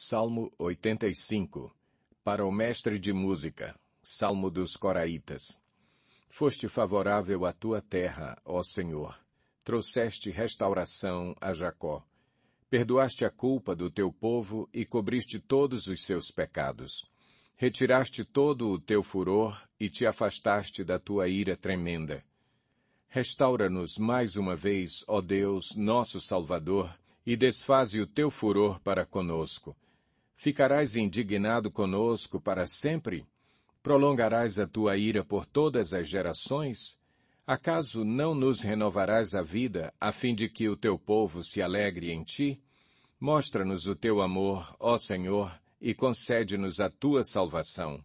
Salmo 85 Para o mestre de música, Salmo dos Coraitas. Foste favorável à tua terra, ó Senhor. Trouxeste restauração a Jacó. Perdoaste a culpa do teu povo e cobriste todos os seus pecados. Retiraste todo o teu furor e te afastaste da tua ira tremenda. Restaura-nos mais uma vez, ó Deus, nosso Salvador, e desfaze o teu furor para conosco Ficarás indignado conosco para sempre? Prolongarás a tua ira por todas as gerações? Acaso não nos renovarás a vida, a fim de que o teu povo se alegre em ti? Mostra-nos o teu amor, ó Senhor, e concede-nos a tua salvação.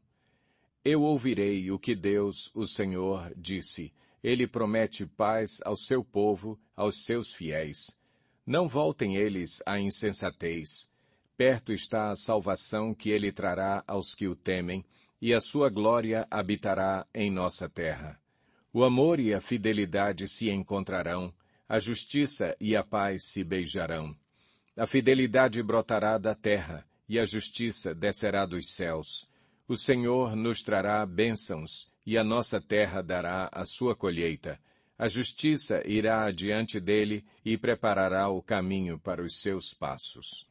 Eu ouvirei o que Deus, o Senhor, disse. Ele promete paz ao seu povo, aos seus fiéis. Não voltem eles à insensatez Perto está a salvação que ele trará aos que o temem, e a sua glória habitará em nossa terra. O amor e a fidelidade se encontrarão, a justiça e a paz se beijarão. A fidelidade brotará da terra, e a justiça descerá dos céus. O Senhor nos trará bênçãos, e a nossa terra dará a sua colheita. A justiça irá adiante dele e preparará o caminho para os seus passos.